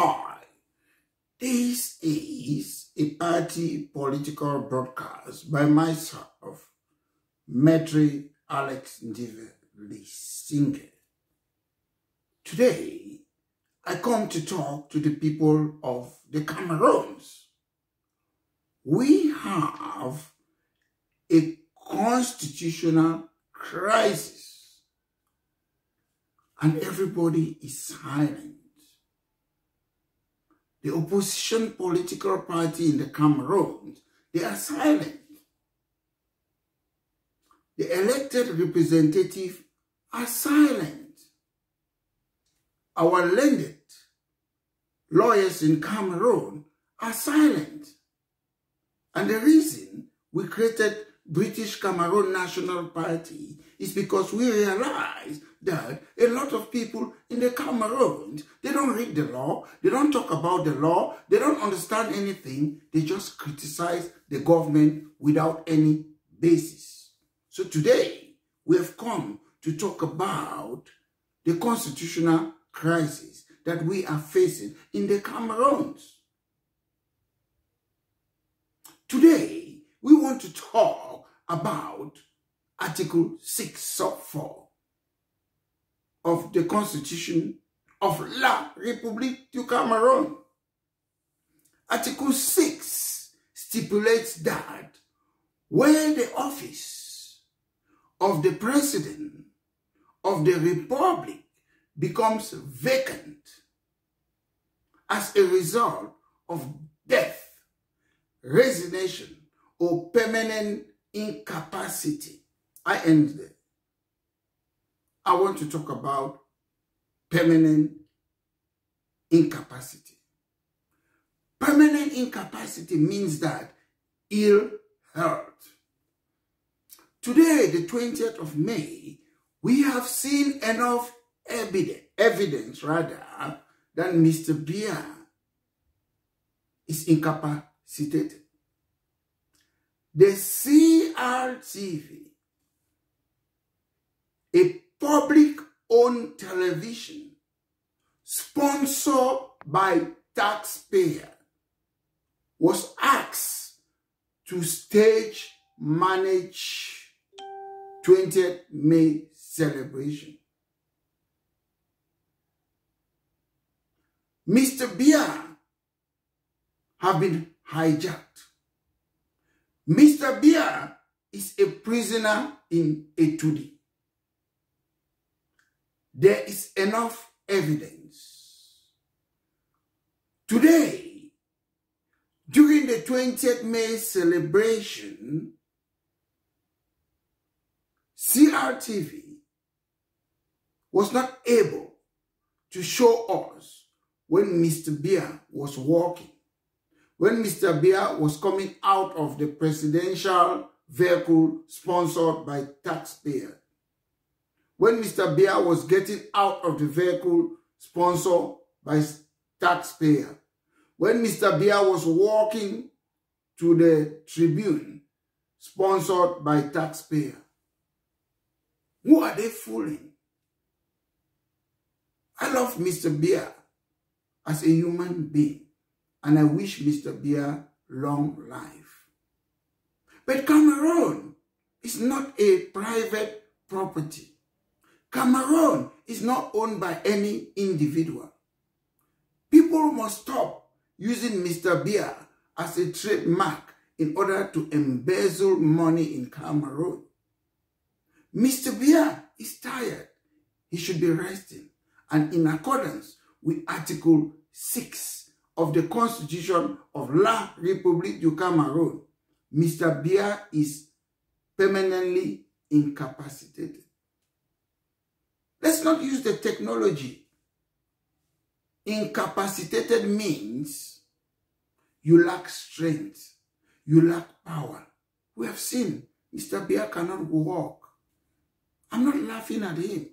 Hi, this is a party political broadcast by myself, Maitre Alex Ndive Lisinge. Today, I come to talk to the people of the Cameroons. We have a constitutional crisis and everybody is silent. The opposition political party in the Cameroon, they are silent. The elected representative are silent. Our landed lawyers in Cameroon are silent. And the reason we created British Cameroon National Party is because we realize that a lot of people in the Cameroon, they don't read the law, they don't talk about the law, they don't understand anything, they just criticize the government without any basis. So today, we have come to talk about the constitutional crisis that we are facing in the Cameroons. Today, we want to talk about Article 6 sub 4 of the Constitution of La République du Cameroon. Article 6 stipulates that where the office of the President of the Republic becomes vacant as a result of death, resignation, or permanent incapacity. I end there. I want to talk about permanent incapacity. Permanent incapacity means that ill health. Today, the 20th of May, we have seen enough evidence, evidence rather, that Mr. Biya is incapacitated. The CRTV, a public-owned television sponsored by taxpayer, was asked to stage manage 20th May celebration. Mr. Biya have been hijacked. Mr. Biya is a prisoner in Etoudi. There is enough evidence. Today, during the 20th May celebration, CRTV was not able to show us when Mr. Biya was walking, when Mr. Biya was coming out of the presidential vehicle sponsored by taxpayer, when Mr. Biya was getting out of the vehicle sponsored by taxpayer, when Mr. Biya was walking to the tribune sponsored by taxpayer. Who are they fooling? I love Mr. Biya as a human being. And I wish Mr. Biya long life. But Cameroon is not a private property. Cameroon is not owned by any individual. People must stop using Mr. Biya as a trademark in order to embezzle money in Cameroon. Mr. Biya is tired. He should be resting. And in accordance with Article 6 of the Constitution of La République du Cameroon, Mr. Biya is permanently incapacitated. Let's not use the technology. Incapacitated means you lack strength, you lack power. We have seen Mr. Biya cannot walk. I'm not laughing at him.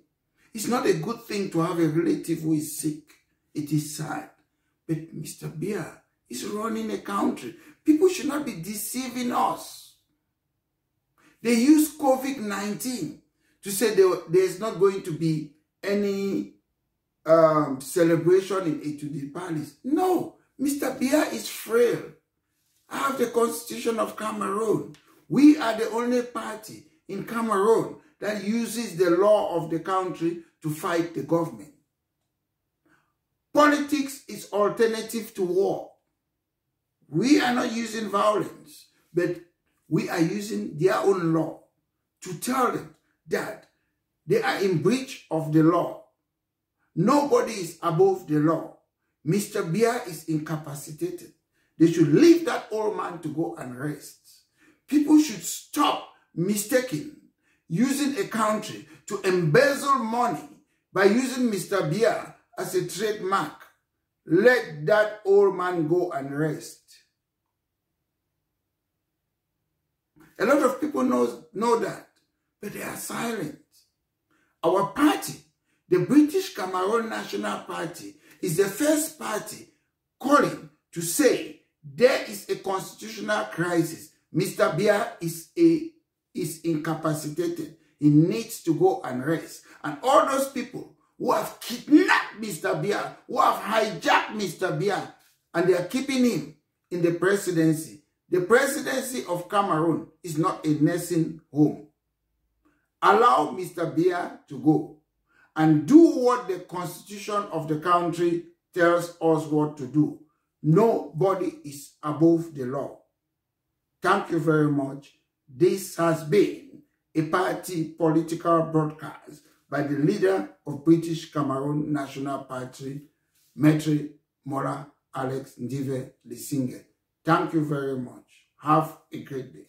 It's not a good thing to have a relative who is sick. It is sad. But Mr. Biya is running a country. People should not be deceiving us. They use COVID-19 to say there, there's not going to be any um, celebration in Etoudi Palace. No, Mr. Biya is frail. I have the constitution of Cameroon. We are the only party in Cameroon that uses the law of the country to fight the government. Politics is alternative to war. We are not using violence, but we are using their own law to tell them that they are in breach of the law. Nobody is above the law. Mr. Biya is incapacitated. They should leave that old man to go and rest. People should stop mistaking using a country to embezzle money by using Mr. Biya as a trademark. Let that old man go and rest. A lot of people knows, know that, but they are silent. Our party, the British Cameroon National Party, is the first party calling to say there is a constitutional crisis. Mr. Biya is a is incapacitated. He needs to go and rest. And all those people who have kidnapped Mr. Biya, who have hijacked Mr. Biya, and they are keeping him in the presidency. The presidency of Cameroon is not a nursing home. Allow Mr. Biya to go and do what the constitution of the country tells us what to do. Nobody is above the law. Thank you very much. This has been a party political broadcast by the leader of British Cameroon National Party, Maitre Mora Alex Ndive Lisinge. Thank you very much. Have a great day.